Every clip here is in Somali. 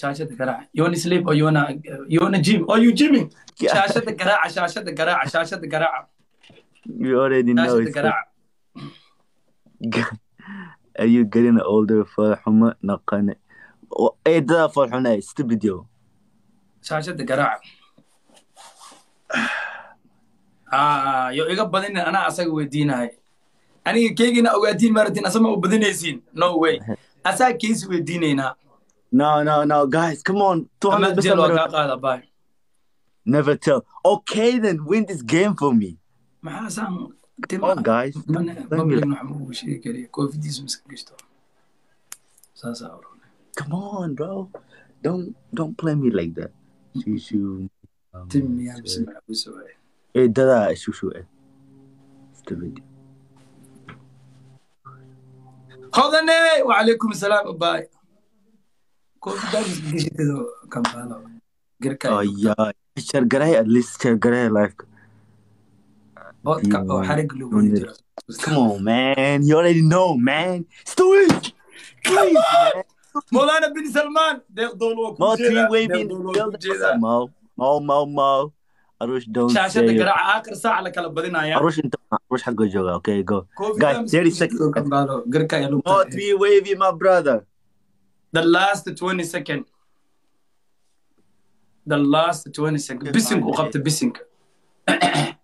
shaashada garaaca yona sleep oo yona yona gym. Oh, Are you gymming. Shaashada garaaca shaashada garaaca shaashada garaaca you already older foolxumo naqane eedadaa foolxunay stupid yo shaashada garaaca ah, yo iga badinin. Anaa asaga weydiinahay. Aniga keygina ogaadiin maaratiin asama u badinaysiin. No way. Asaa keysi weydiinaynaa No, no, no, guys, come on. 200 bes aan Never tell. Okay then, win this game for me. Oh, guys. Come on, bro. Don't don't play me like that. Shushu. Eh, dadaa shushu eh. eh. Stupid. Hodane, wa alaikum salam, bye gargaray at least gargaray lifeka Come on, man. You already know, man. Stories. Please, man. مولانا بن سلمان ديغدولوك مو تري وي بين مو مو مو مو اروش دون شاشتك راح اخر ساعه لك بدنا يا اروش انت اروش حق الجوغا اوكي جو جايز 30 seconds غير كايلو مو تري وي بي ما براذر The last 20 second. The last 20 second. Bissing the Bissing.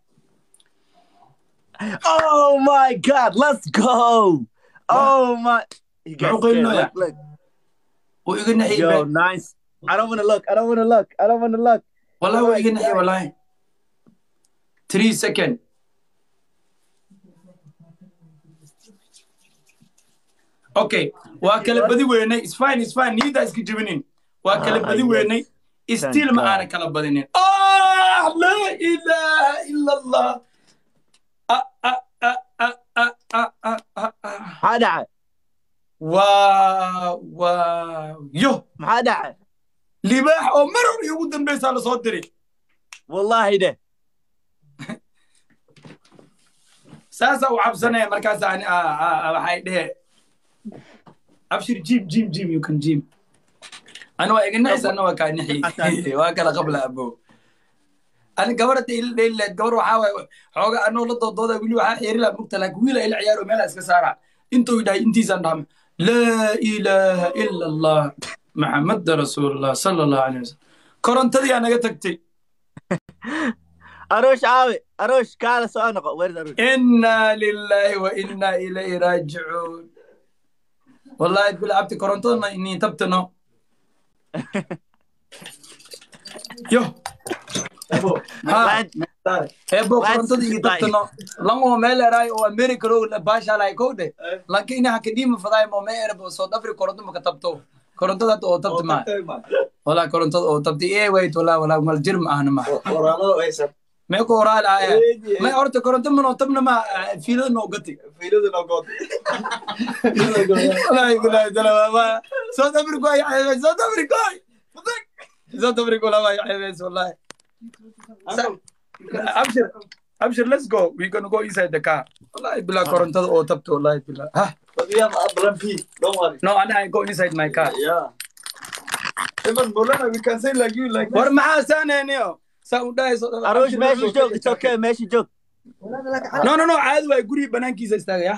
oh my god, let's go. Oh my you guys look, look. What you gonna hit, Yo, man? nice. I don't wanna look. I don't wanna look. I don't wanna look. Wallah, you gonna hit, Three Three second. okay. Waa kala badi weynay. Isfine isfine niyada iska jebinin waa kala ah, badi weynay. Stiil ma aanan kala badinin ah, laa ilaaha ila allah maxaa ah, dhacay waa waa yo. Maxaa dhacay libaax oo mar hor ugu dambaysaa la soo diray wallaahi dheh saasaa u cabsanaya markaas waxay dhehe abshir jim jim jim you can jim ana waa iga nixis ana waa kaa waa kala qabla abo ani gabarata ilaleed gabar waxaa xooga anoo la doodooda weli waxaa xeerilaa mugta laakiin wiila ila ciyaaro meelaa iska saara intuu dhahay intiisaan dhahma laa ilaaha ila allah maxamada rasuulullah sala allahu alayh wasalam korontadii aa naga tagtay arosh caawi arosh kaala soo noqo inaa lilaahi wa inaa ilayhi raajicuun والله تقول عبتي كورنتونا إني تبتنو يو ها ebo korontada ii dabtano lango meel eraay oo america row baashalay kowde laakiin inaha kadima faday mo me erbo south africa koronto maka tabto korontada oo tabti ma wala korontada oo tabti ee wait wala wala mal jirm ahna ma mee ku oraali ahaayeen may horta koronto manoo tabna ma fiilada noo gati fiilada noo goti. Wallaahi wallaahi dalaba ma south africa ay ceebeen south africa ay fudag south africa laba ay ceebeen wallaahi abshir abshir let's go. We gonna go inside the car. Wallaahi bilaa korontada oo tabta wallaahi bilaa ha but we have abram p don't worry. No and i go inside my car. Yeah. Even Molana, we can say like you like this. What am I saying, meesha joog no no no caadi waay gurigi banaankiisa istaagaya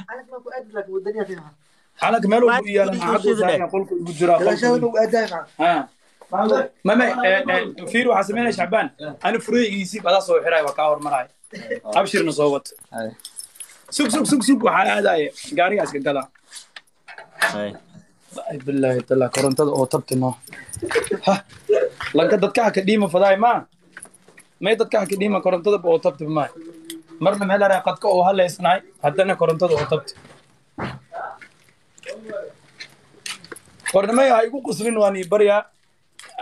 xalak meel walbu yaalla maxaad saaran qolku ugu jira mame eh, eh, fiir waxaa sameynaya shacbaan ani furayigiisii badaa soo xiray waa kaa hormarahay abshirna soo wato sug sug sug sug waxaa aadaaye gaarigaa iska gada bilaahi tala korontada oo tabtino lanka dadkaha ka dhiima fadaay maa may dadkaan ah kidhima korontada oo tabta maay marna maxaa laraa qadka oo halaysnaay haddana korontada oo tabta qornimay ha igu qusrin waan ii baryaa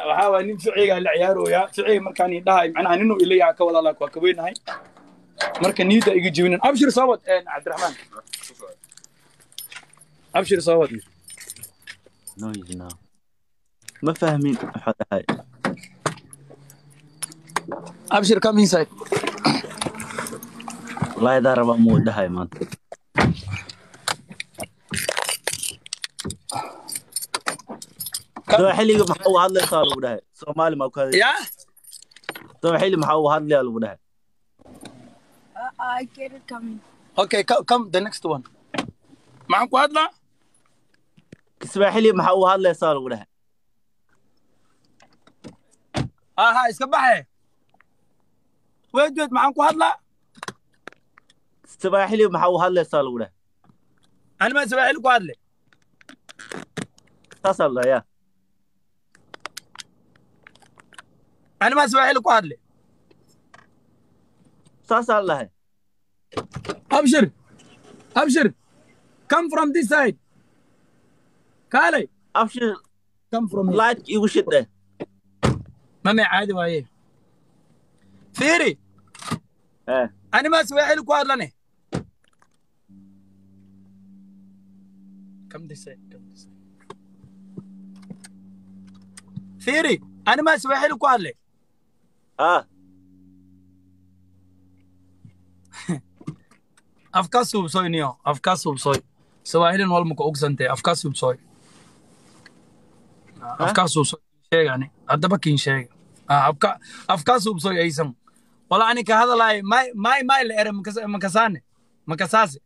waxaa waay nin ficiyga la ciyaarooyaa ficiga markaan ii dhahay. Macnaha ninuu ilayaha ka wadaalaak waa ka weynahay marka niyadda iga jibinin. Abshir soo wad cabdiraxmaan. Abshir soo wad ma fahmin waxaa dhahay. أبشر كم inside. والله ده ربع مود هاي مان دو حلي محو هاد لي صار وده سومالي ما كذا يا؟ دو حلي محو هاد لي وده I get it coming. Okay, come, come the next one. معكم هاد لا؟ اسمع حلي محو هاد لي صار وده آه هاي اسكبحي ويدود معانكو هادلا سباح لي محاو هادلا صالونا أنا ما سباح لكو هادلا تصل يا. أنا ما سباح لكو هادلا تصل له أبشر أبشر. Come from this side. كالي. أبشر. Come from here. لايك يوشد ده ما معادي وايه فيري eh. Animaa sawaaxili ku hadlane fiiri animaa sawaaxili ku hadle afkaa suubsoy niyo. Afkaa suubsoy sawaahilin walmaka ogsantee afkaa suubsoy afkaa suubsoy sheegani haddaba kin sheega. Ah, afka afkaa suubsoy aysan wala ani ka hadalaay may may may la ere makas- makasaane makasaase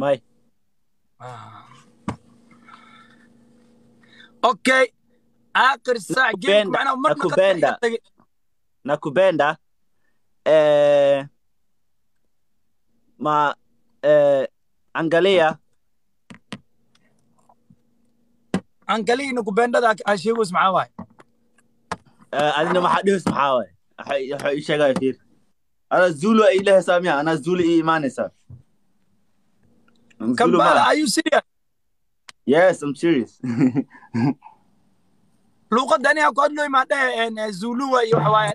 may. Okay. Aakhir saac Nakupenda, nakupenda. eh, ma eh, angalia. Ankalii nakupendada aa sheegos maxaa adina maxaa dhihis maxaa waay Waxa- ii sheegaya fiir ana zulu ay ilahaysaa miya anaa zulu ii imaanaysaa I'm Zulu kambala man. are you serious? Yes i'm serious. luuqadda aniga ku zuluwa iyo waxa waaye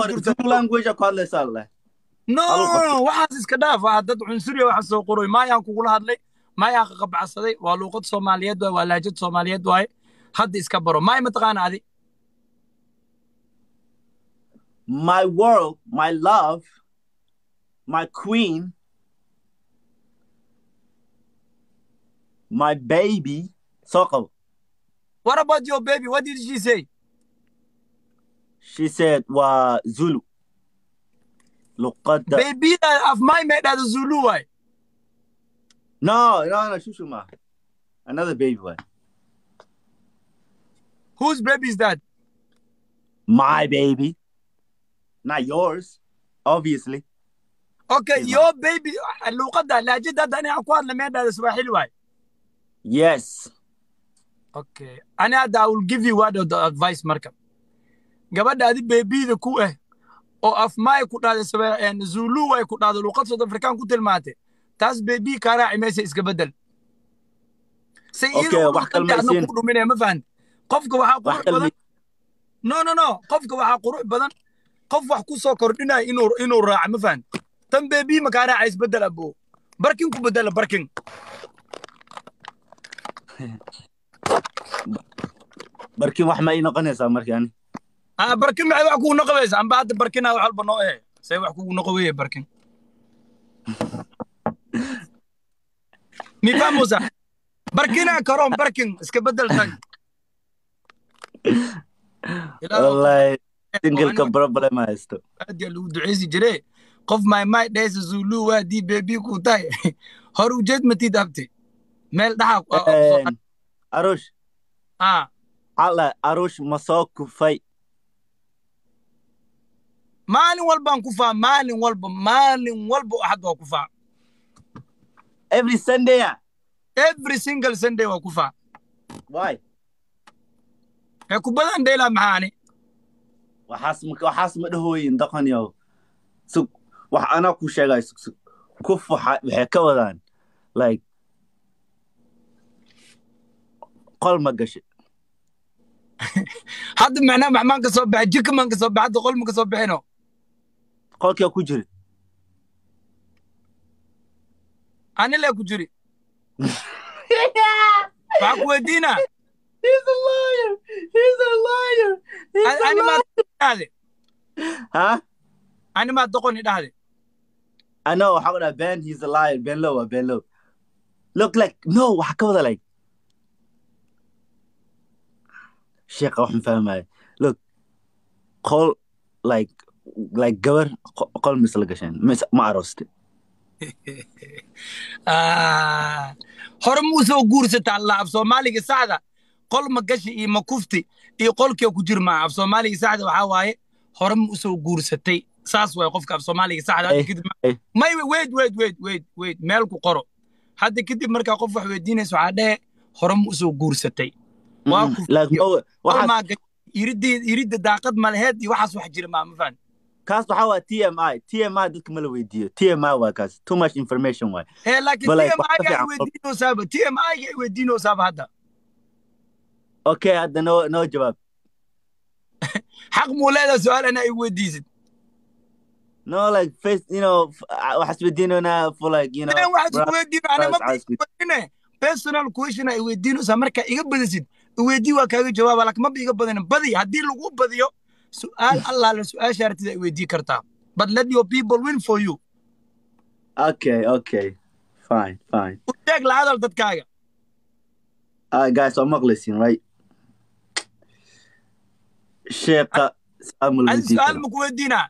qor jirta. zulu language ku hadlaysaa leh no waxaas iska dhaaf waa dad cunsuriya waxa soo qoray maayaan kugula hadlay maayaan qaqabacsaday waa luuqad soomaaliyeed waay waa laajad soomaaliyeed waaye hadda iska baro maay mataqaana adi my world my love my queen my baby qabo what about your baby? What did she say? She said waa zulu. Luqadda. Baby af my may dhahda zulu waay no no no shushu ma. Another baby one whose baby is that? My baby not yours obviously. Okay Is your baby luuqadda laajada hadda aniga ku hadla may dhahda swahili waay. Yes. Okay ani hadda i will give you word of the advice marka gabadha adi beebida ku ah oo af maay ku dhahda sabe- en, zulu way ku dhahda luuqad south african ku tilmaante taas beebi kaa raaci maysa iska bedel. Say kalmaysiin. ku dhuminaya ma fahanti qofka waxaa wax qurux badan no no no. Qofka waxaa qurux badan qof wax ku soo kordhinaya inuu inuu raaco ma fahanti tan beebi ma kaa raaca isbedel abo barkin ku bedela barkin barkin wax ma ii noqonaysaa markaani ah barkin maxay wax kugu noqobaysa amba hadda barkinaa wax walba noo ehe say wax kugu noqo weye barkin mi famusa barkinaa karoon barkin iska bedel tag Ilaahay wallahi oo singleka aniga problem haysto aad yaa lagu duceysi jire qof maymay dhehaysa zulu waa dii beebi ku tahay hor ujeed matid abti meel dhaxa Een, arush ah alla arush ma soo kufay maalin walbaan ku faa maalin walba maalin walba axad waa ku faa every sunday ah? Every single sunday waa ku faa why ee kubadan dheelaa maxaani waxaas ma ma dhahooyin dhaqan yow sug wax anaa ku sheegay sug sug kuf waxa waxay ka wadaan like qol ma gashay hadda macnaa maxmaan ka soo baxay jika maan ka soo baxay hadda qolma ka soo bixino qolkaa ku jira ani lee ku jiri. Waxaa ku weydiinaa He's a liar. He's a liar. He's a liar. ha? Ani ma doqon idhahde. Ano waxa wada Ben he's a liar. Ben low, Ben low. Look like no waxa ka wada like. Sheikh waxaan fahmay. Look. Call like like gabar qol mis la gasheen. Mis ma arooste. ah. Hor muu laab Soomaaliga saada qol ma gashi iyo ma kufti iyo qolkii ku jir maa af soomaaliga saxda waxaa waaye hore ma u soo guursatay. Saas waay qofka af soomaaliga saxda Eh, kadib eh. may meel ku qoro. Hadda kadib markaa qof wax weydiinaysa waxaa dhehe hore ma u soo guursatay. Waa Mm, ku like no qol waxaas maa gashi iridda iridda daaqad ma laheed iyo waxaas wax jira maa ma fahan kaas waxaa waa tmi tmi dadka ma la weydiiyo. Tmi waa kaas too much information waay ee laakiin but like tmi ga weydiinaysaaba tmi ga ay weydiinaysaaba hadda okay hadda noo noo jawaab. Xaq muu leedahay su'aal ana ay weydiisid. No like face you know ah, waxaas weydiinayna for like you know weydiine? Personal question ay weydiinaysaa marka iga badisid weydii waa kaaga jawaaba laakiin maba iga badanin badi haddii lagu badiyo su'aal allaale su'aasha artida ay weydii kartaa. But let your people win for you. Okay okay fine fine. U sheeg la hadal dadkaaga. Uh, guys waa maqlaysin right sheekha saamul adi weydiin su'aal ma ku weydiinaa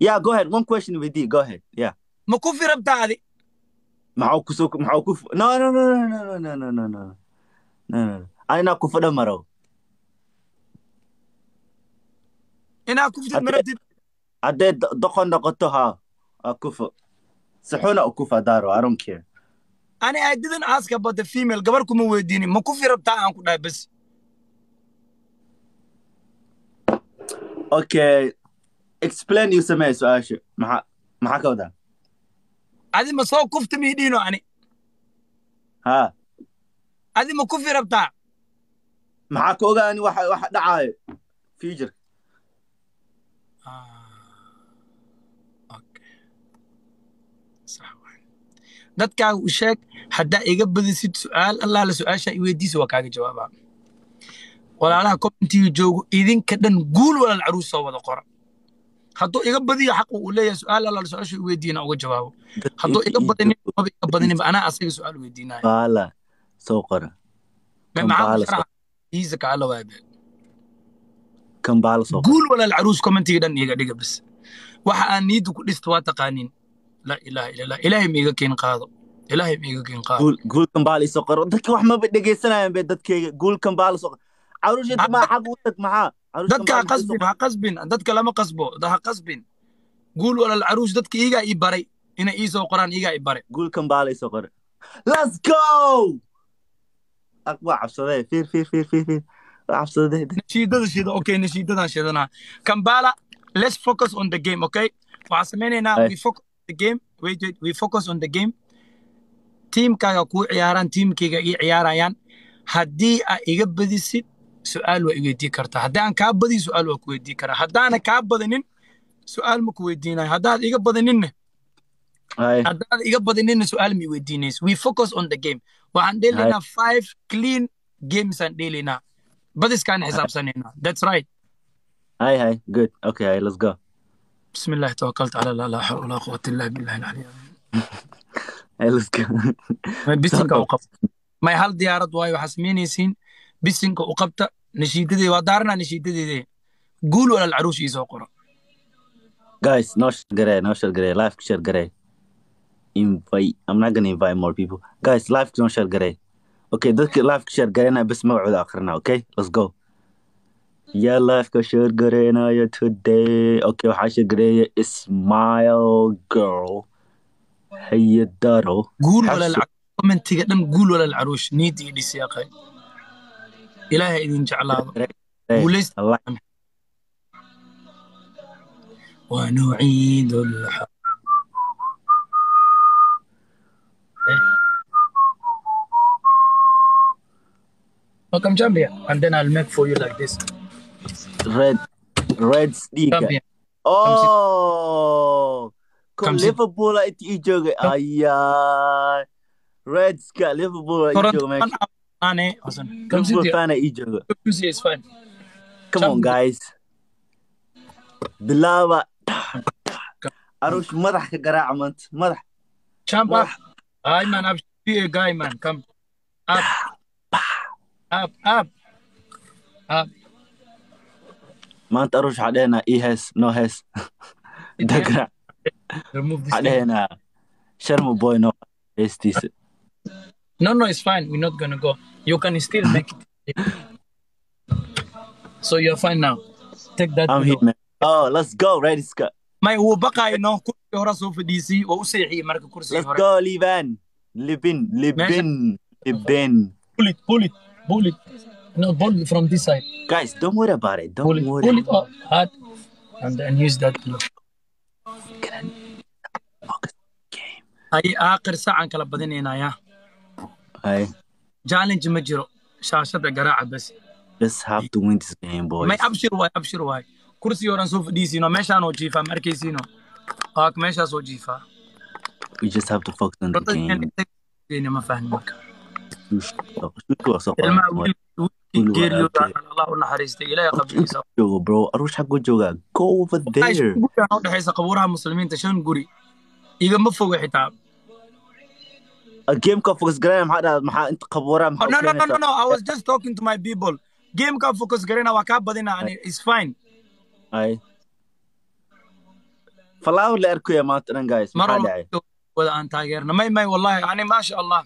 yeah go ahead. One question weydii go ahead. Yeah. Ma ku firabtaa adi maxaa ku soo maxaa ku no no no no no no no no no. No no anina ku fadha maro inaa kuftid Haddii- marabtid hadday do- doqon noqoto ha. Waa kufa saxuna u kufa daro i don't care. Ani I didn't ask about the female. Gabar kuma weydiinin ma ku firabtaa aan ku dhahay bas okay explain you samee su'aasha maxaa maxaa ka wadaa adi ma soo kufta miidhiino ani. Ha. Adi ma ku firabtaa maxaa ka ogaani waxa waxa dhacaayo future. Dadkaaga u sheeg haddaa iga badisid su'aal allaala su'aasha i weydiisa waa kaaga jawaabaa walaalaha commentiga joogo idinka dhan guul walaal caruus soo wada qora. Hadduu iga badiyo xaqu uu leeyahay su'aal allaala su'aasha weydiina uga jawaabo. Hadduu iga badinin maba iga badininba anaa asaga su'aal weydiinaya baala soo qora. Kaala waabe. Soo guul walaal caruus commentiga dhan iga dhiga bas waxa aan niidda ku dhista waa taqaaniin laa ilaaha ila allah ilaahay ma iga keen qaado. Ilaahay ma iga keen qaado. Guul guul kambaala soo qora. Dadka wax maba dhegeysanayaan be dadkayga guul kambaala soo qora caruusha Ha- maa xaq u tag maxaa Caruush dadka ha qasbin ha qasbin dadka lama qasbo ha qasbin guul walaal caruus dadka iigaa ii baray inay ii soo qoraan iigaa ii bare guul kambaala soo qora let's go! Ak- waa cabsadee fiir fiir fiir fiir fiir waa cabsadee nashiidada shida okay nashiidadan shidanaa kambala let's focus on the game okay waxaan sameynaynaa Aye. we focus on the game. Wait wait. We focus on the game. Tiimkaaga kuu ciyaaraan tiimkayga ii ciyaarayaan haddii aa iga badisid su'aal waa iweydii kartaa. Haddii kaa badin su'aal waa ku weydii karaa. Haddaana kaa badanin su'aal ma ku weydiinayo haddaad iga badaninna haddaad iga badaninna su'aal ma iweydiinays we focus on the game. Waxaan dhelaynaa five clean games aan dhelaynaa xisaabsanaynaa. That's right. Hi hi good. Okay hi, let's go. بسم الله توكلت على لا حول ولا قوة إلا بالله العلي العظيم بسم الله وقف ما يحل ديارة واي وحسمينيسين bisinka u qabta nashiidadee waa daaranaa nashiidadeede guul walaal caruusha iisoo qoro. Guys no garee no garee life share garee invite i'm not gonna invite more people. Guys life no garee okay dadka life share gareena bas magacooda akhrina okay? Let's go. Yaa lifeka share gareenaya today. Okay waxaa share gareeya ismile girl. Hayadaro guul walaal commentiga dhan guul walaal caruush. Niid iyo dhisiaqay ilaaha idin jeclaado ونعيد الحق Welcome Zambia, and then I'll make for you like this. Red, red sticker. Zambia. Oh, Come Liverpool at each other. Aiyah. Red sky, Liverpool at each other. Joogay meesha. Ane, Hassan. Come sit Liverpool here. fan ay ii see, it's fine. Come on guys. Bilaaba. Arush madax ka garaaca maanta. Madax. Champ, Madax. Hi, man. Abshir, be a guy, man. Come. Up. Up, up. Up. maanta arush waxaa dhehenaa ii hees no hees dagra waxaa sharma boy no heestiisa No, no, it's fine. We're not gonna go. You can still make it. So you're fine now. Take that. I'm here man. Oh let's go. Rediska may uu baqayno kursi hore soo fadhiisay oo u seexiyey marka kursiga let's hore go liban. Libin libin libin. Pull it pull it pull it. No pull it from this side. Guys don't worry about it. Pull don't it worry pull it up hard. And then use that pillow Focus. game? Ay aakhir saacaan kala badinaynaya I challenge ma jiro shaashada garaaca bas may abshir waay abshir waay soo fadhiisiino meeshaan oo jiifaa ma arkaysiino waak meeshaas oo jiifaa ma u naxariistay qabuuraha muslimiinta shan guri igama foga xitaa gameka focus garanaya maxaa dhahda maxaa inta qabuuraa no maxaa no u no no keenaysaa no I was just talking to my people. Gameka focus garena waa kaa badina ani is fine. Ay. Flower la arkuya maanta dhan guys maxaa dhacay? wada aan taageerna may may wallahi ani maasha allah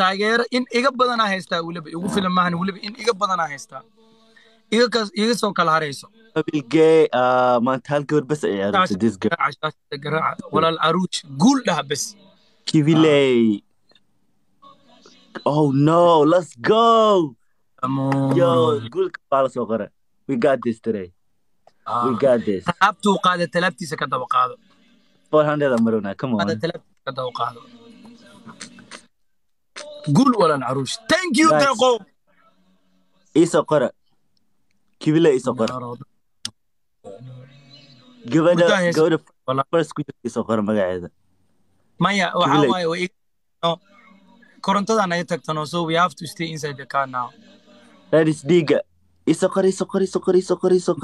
taageero in iga badanaa haystaa weliba igu filan maahan weliba in iga badanaa haystaa. Iga kas iga soo kala harayso. Qabilgee ah, maanta hal gabar bas ay garaaca walaal aruuj guul dhaha bes. Kiviley oh no. Let's go. Yo guulka baa la soo qora we got this today. We got this. Talaabtuu qaada talaabtiisa ka daba qaado. 400 amarona come qaada on. talaabtiisa ka daba qaado. Guul aruush thank you Guys. deqo iisoo qora kiviley iisoo qora gabadha gabadha first ku iisoo qora magaceeda. Maya Kiviley. waaye korontadan ay tagtano so we have to stay inside the car now. Radis dhiiga iisoo qora iisoo qora iisoo qora iisoo